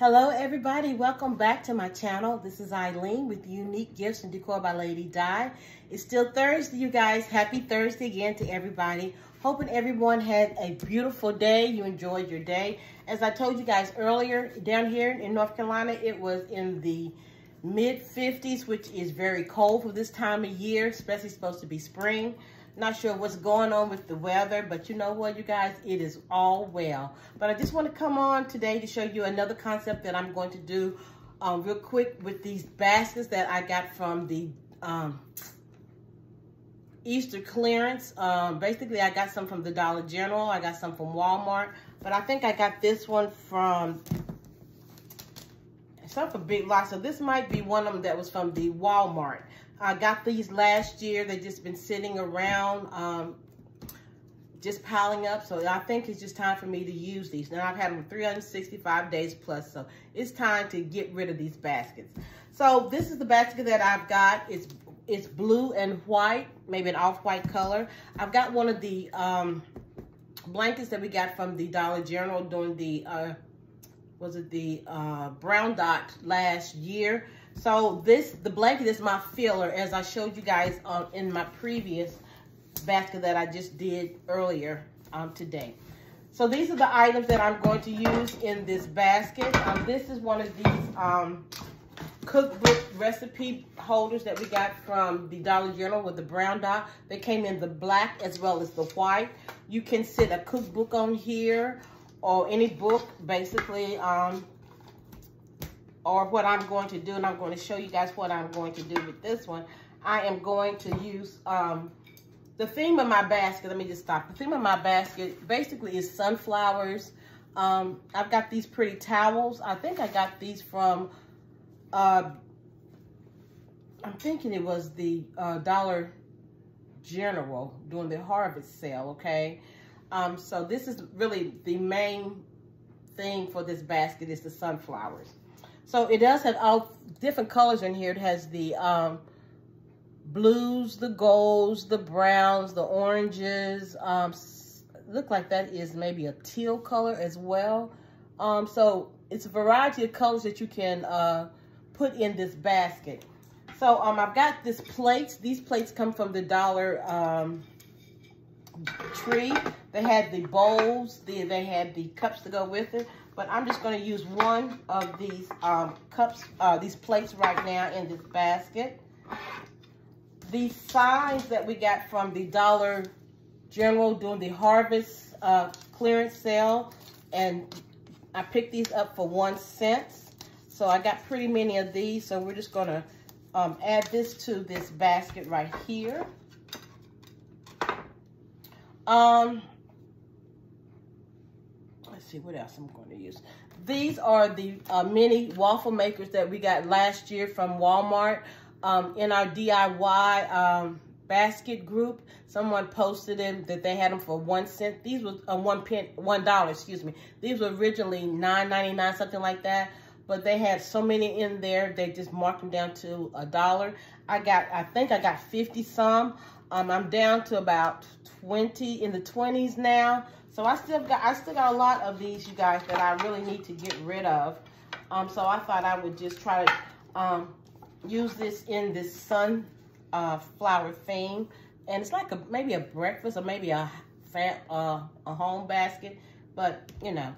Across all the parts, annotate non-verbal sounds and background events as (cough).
Hello everybody, welcome back to my channel. This is Eileen with Unique Gifts and Decor by Ladidye. It's still Thursday, you guys. Happy Thursday again to everybody. Hoping everyone had a beautiful day. You enjoyed your day. As I told you guys earlier, down here in North Carolina, it was in the mid 50s, which is very cold for this time of year, especially supposed to be spring. Not sure what's going on with the weather, but you know what, you guys, it is all well. But I just want to come on today to show you another concept that I'm going to do um, real quick with these baskets that I got from the um, Easter clearance. Um, basically, I got some from the Dollar General. I got some from Walmart. But I think I got this one from some for Big Lots. So this might be one of them that was from the Walmart. I got these last year. They've just been sitting around, um, just piling up. So I think it's just time for me to use these. Now I've had them 365 days plus, so it's time to get rid of these baskets. So this is the basket that I've got. It's it's blue and white, maybe an off-white color. I've got one of the um, blankets that we got from the Dollar General during the, uh, was it the uh, brown dot last year. So this, the blanket is my filler as I showed you guys um, in my previous basket that I just did earlier um, today. So these are the items that I'm going to use in this basket. Um, this is one of these um, cookbook recipe holders that we got from the Dollar General with the brown dot. They came in the black as well as the white. You can sit a cookbook on here or any book basically um, or what I'm going to do, and I'm going to show you guys what I'm going to do with this one. I am going to use um, the theme of my basket. Let me just stop. The theme of my basket basically is sunflowers. Um, I've got these pretty towels. I think I got these from, uh, I'm thinking it was the uh, Dollar General during the harvest sale, okay? Um, so this is really the main thing for this basket is the sunflowers. So it does have all different colors in here. It has the um, blues, the golds, the browns, the oranges. Um, look like that is maybe a teal color as well. Um, so it's a variety of colors that you can uh, put in this basket. So um, I've got this plates. These plates come from the Dollar um, Tree. They had the bowls. The, they had the cups to go with it but I'm just going to use one of these um, cups, uh, these plates right now in this basket. These signs that we got from the Dollar General during the harvest uh, clearance sale, and I picked these up for one cent. So I got pretty many of these, so we're just going to um, add this to this basket right here. Um, see what else I'm going to use. These are the uh, mini waffle makers that we got last year from Walmart um, in our DIY um, basket group. Someone posted them that they had them for one cent. These were uh, one pen, one dollar, excuse me. These were originally nine ninety nine, something like that. But they had so many in there, they just marked them down to a dollar. I got, I think I got 50 some. Um, I'm down to about 20, in the 20s now. So I still got I still got a lot of these, you guys, that I really need to get rid of. Um, so I thought I would just try to um, use this in this sun uh, flower theme. And it's like a maybe a breakfast or maybe a uh, a home basket. But, you know,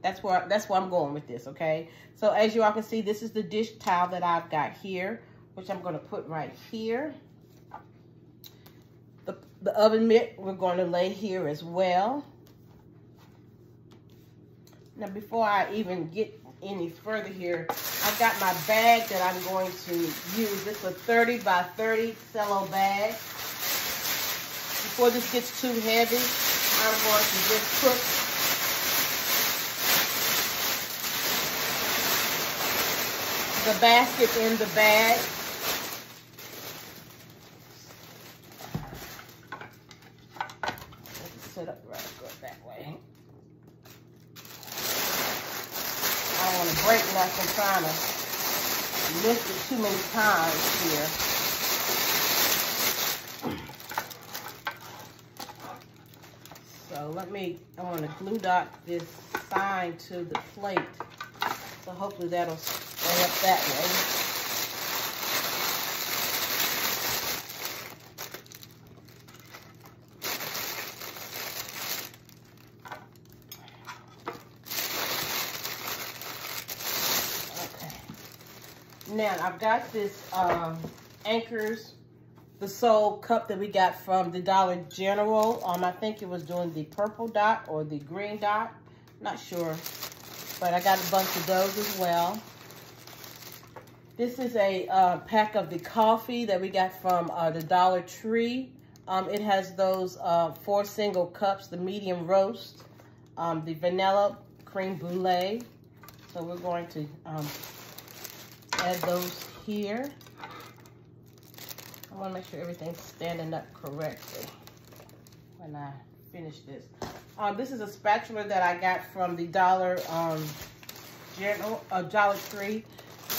that's where that's where I'm going with this, okay? So as you all can see, this is the dish towel that I've got here, which I'm going to put right here. The, the oven mitt we're going to lay here as well. Now, before I even get any further here, I've got my bag that I'm going to use. This is a 30 by 30 cello bag. Before this gets too heavy, I'm going to just put the basket in the bag. Set up right, go that way. I don't want to break nothing trying to lift here. So let me, I want to glue dot this sign to the plate So hopefully that'll stay up that way. Now, I've got this um, Anchors the Soul cup that we got from the Dollar General. Um, I think it was doing the purple dot or the green dot. Not sure. But I got a bunch of those as well. This is a uh, pack of the coffee that we got from uh, the Dollar Tree. Um, it has those uh, four single cups, the medium roast, um, the vanilla cream brulee. So we're going to um, add those here. I want to make sure everything's standing up correctly when I finish this. Um, this is a spatula that I got from the Dollar um, General, uh, Dollar Tree.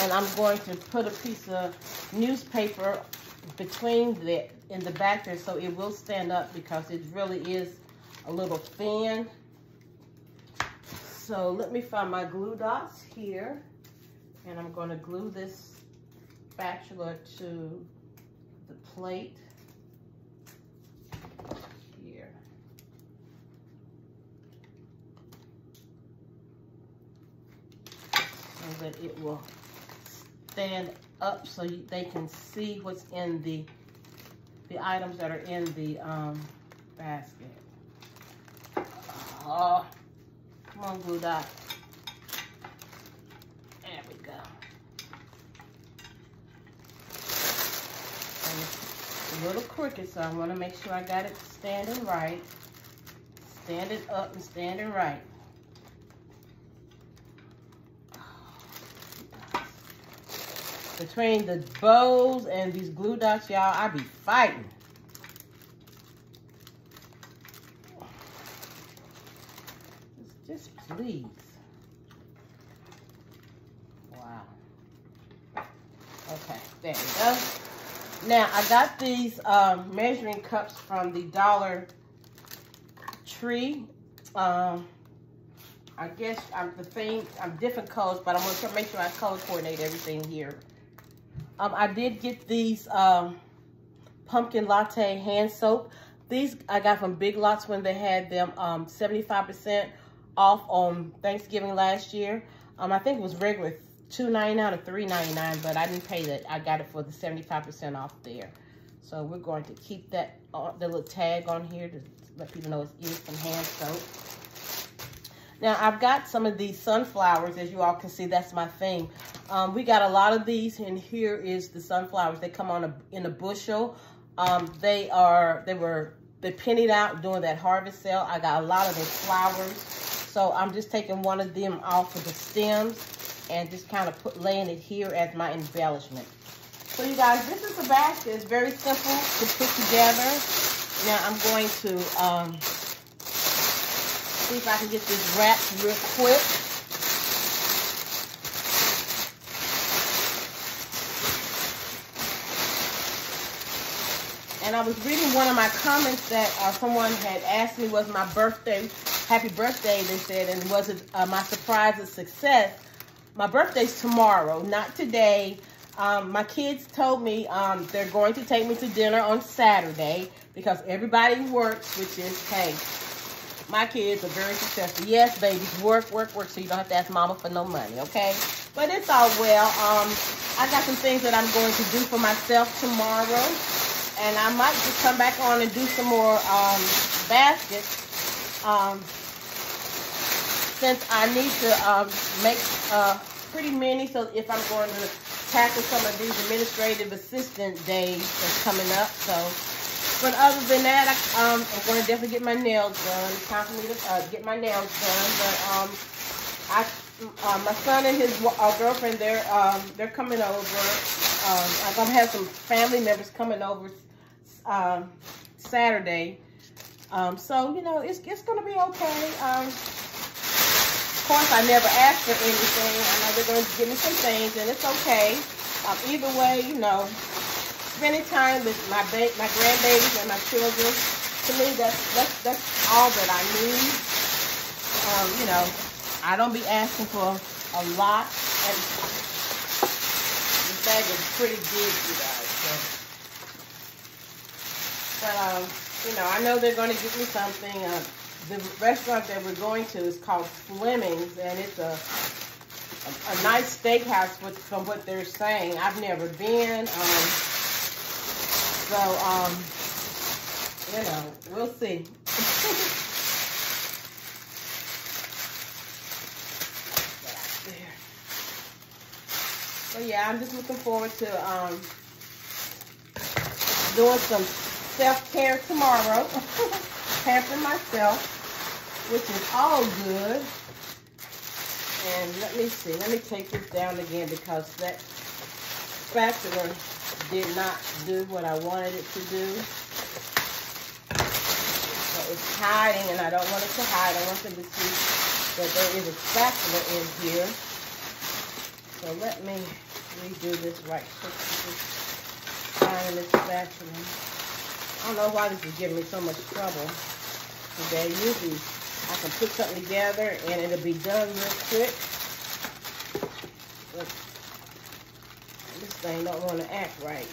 And I'm going to put a piece of newspaper between the in the back there so it will stand up because it really is a little thin. So let me find my glue dots here. And I'm going to glue this spatula to the plate here. So that it will stand up so they can see what's in the the items that are in the um, basket. Oh, come on, glue dot. A little crooked, so I want to make sure I got it standing right. Standing up and standing right. Between the bows and these glue dots, y'all, I be fighting. Just please. Wow. Okay, there we go. Now, I got these um, measuring cups from the Dollar Tree. Um, I guess I'm the thing, I'm different colors, but I'm going to make sure I color coordinate everything here. Um, I did get these um, pumpkin latte hand soap. These I got from Big Lots when they had them 75% um, off on Thanksgiving last year. Um, I think it was regular $2.99 or $3.99, but I didn't pay that. I got it for the 75% off there. So we're going to keep that, uh, the little tag on here to let people know it is used some hand soap. Now, I've got some of these sunflowers. As you all can see, that's my thing. Um, we got a lot of these, and here is the sunflowers. They come on a, in a bushel. Um, they are, they were, they pennied out during that harvest sale. I got a lot of those flowers. So I'm just taking one of them off of the stems and just kind of put laying it here as my embellishment. So you guys, this is a basket. It's very simple to put together. Now I'm going to um, see if I can get this wrapped real quick. And I was reading one of my comments that uh, someone had asked me was my birthday, happy birthday, they said, and was it uh, my surprise a success? My birthday's tomorrow, not today. Um, my kids told me um, they're going to take me to dinner on Saturday because everybody works, which is, hey, my kids are very successful. Yes, babies, work, work, work, so you don't have to ask mama for no money, okay? But it's all well. Um, I got some things that I'm going to do for myself tomorrow. And I might just come back on and do some more um, baskets. Um, since I need to um, make uh, pretty many, so if I'm going to tackle some of these administrative assistant days that's coming up, so. But other than that, I, um, I'm going to definitely get my nails done. It's time for me to uh, get my nails done. But um, I, uh, my son and his uh, girlfriend, they're um, they're coming over. Um, I'm gonna have some family members coming over um, Saturday. Um, so you know, it's it's gonna be okay. Course, I never asked for anything. I know they're going to give me some things, and it's okay. Um, either way, you know, spending time with my ba my grandbabies and my children, to me, that's that's that's all that I need. Um, you know, I don't be asking for a lot. And this bag is pretty big, you guys. So. But, um, you know, I know they're going to give me something. Uh, the restaurant that we're going to is called Fleming's, and it's a a, a nice steakhouse with, from what they're saying. I've never been. Um, so, um, you know, we'll see. so yeah, I'm just looking forward to um, doing some self-care tomorrow. (laughs) Pampering myself, which is all good. And let me see. Let me take this down again because that spatula did not do what I wanted it to do. So it's hiding, and I don't want it to hide. I want them to see that there is a spatula in here. So let me redo this right quick. Find this spatula. I don't know why this is giving me so much trouble today. Usually I can put something together and it'll be done real quick. But this thing don't want to act right.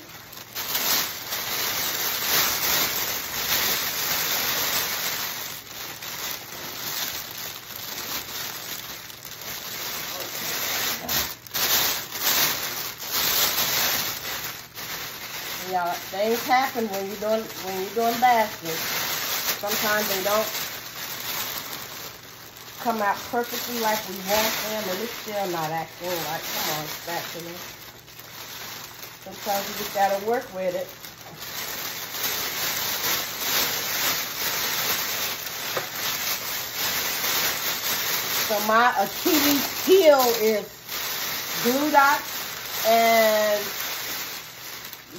Y'all, things happen when you're doing when you're doing baskets. Sometimes they don't come out perfectly like we want them, and it's still not acting like, Come on, spatula. Sometimes you just gotta work with it. So my Achilles heel is glue dots and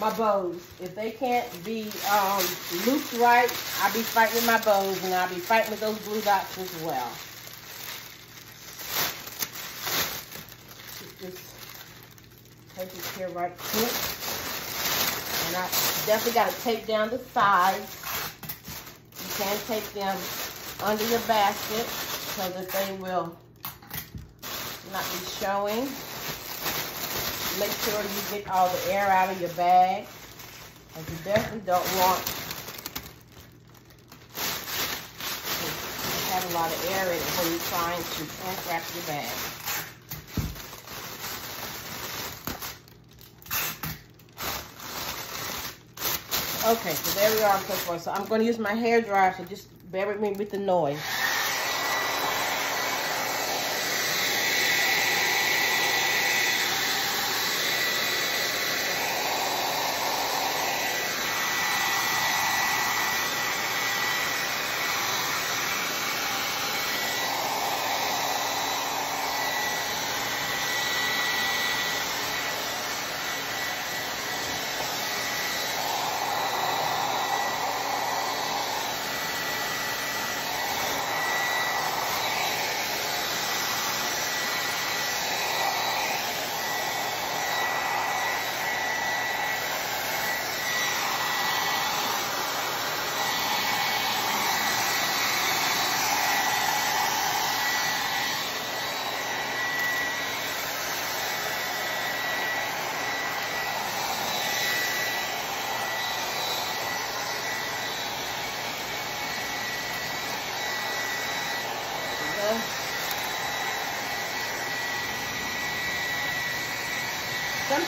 my bows. If they can't be um, looped right, I'll be fighting with my bows and I'll be fighting with those blue dots as well. Just take this here right quick. And I definitely got to take down the sides. You can take them under your basket so that they will not be showing. Make sure you get all the air out of your bag. Because you definitely don't want to have a lot of air in it when you're trying to unwrap your bag. Okay, so there we are so far. So I'm going to use my hair dryer, so just bear with me with the noise.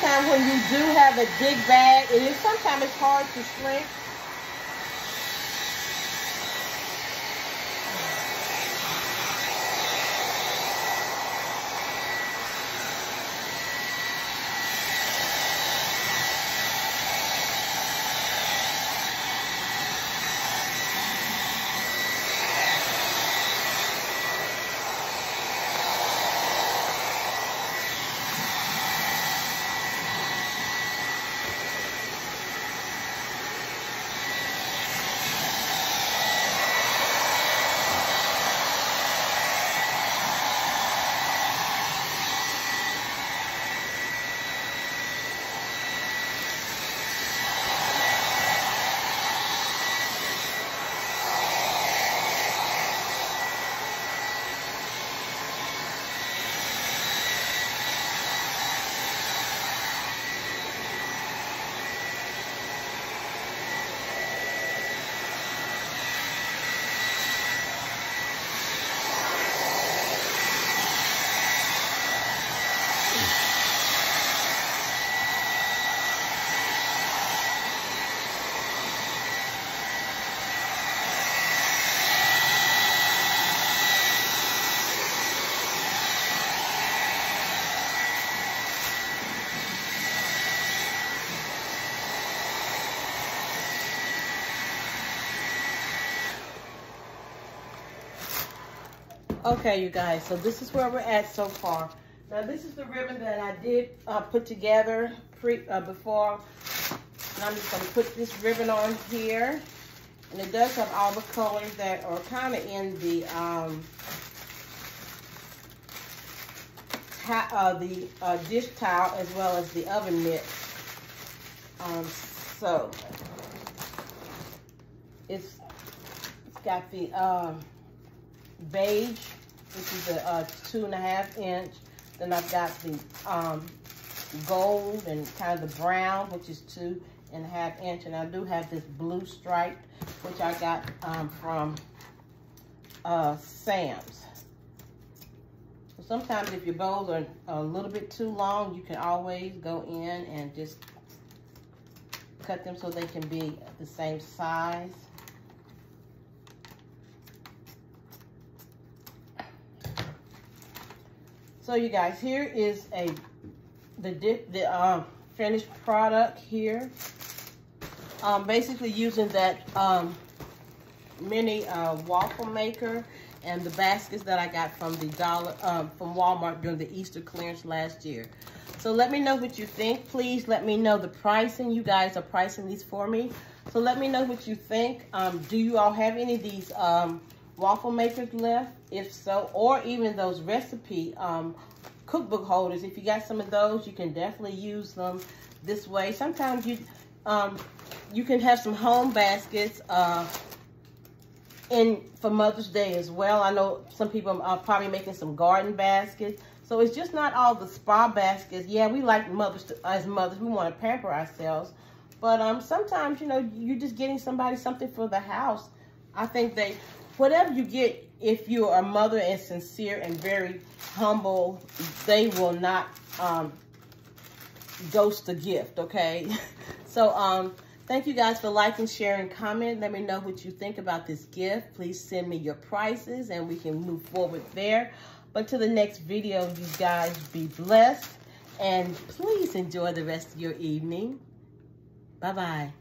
Sometimes when you do have a big bag, it is sometimes it's hard to shrink. Okay, you guys, so this is where we're at so far. Now, this is the ribbon that I did uh, put together pre uh, before. And I'm just going to put this ribbon on here. And it does have all the colors that are kind of in the um, uh, the uh, dish towel as well as the oven mitt. Um, so it's it's got the um, beige, which is a, a, two and a half inch. Then I've got the um, gold and kind of the brown, which is two and a half inch. And I do have this blue stripe, which I got um, from uh, Sam's. So sometimes if your bows are a little bit too long, you can always go in and just cut them so they can be the same size. So you guys, here is a the the um, finished product here. Um, basically using that um, mini uh, waffle maker and the baskets that I got from the dollar um, from Walmart during the Easter clearance last year. So let me know what you think. Please let me know the pricing. You guys are pricing these for me. So let me know what you think. Um, do you all have any of these um, waffle makers left? If so, or even those recipe um, cookbook holders. If you got some of those, you can definitely use them this way. Sometimes you um, you can have some home baskets uh, in for Mother's Day as well. I know some people are probably making some garden baskets. So it's just not all the spa baskets. Yeah, we like mothers to, as mothers, we want to pamper ourselves. But um, sometimes, you know, you're just getting somebody something for the house. I think they, whatever you get, if you're a mother and sincere and very humble, they will not um, ghost the gift, okay? (laughs) so, um, Thank you guys for liking, sharing, comment. Let me know what you think about this gift. Please send me your prices and we can move forward there. But to the next video, you guys be blessed. And please enjoy the rest of your evening. Bye-bye.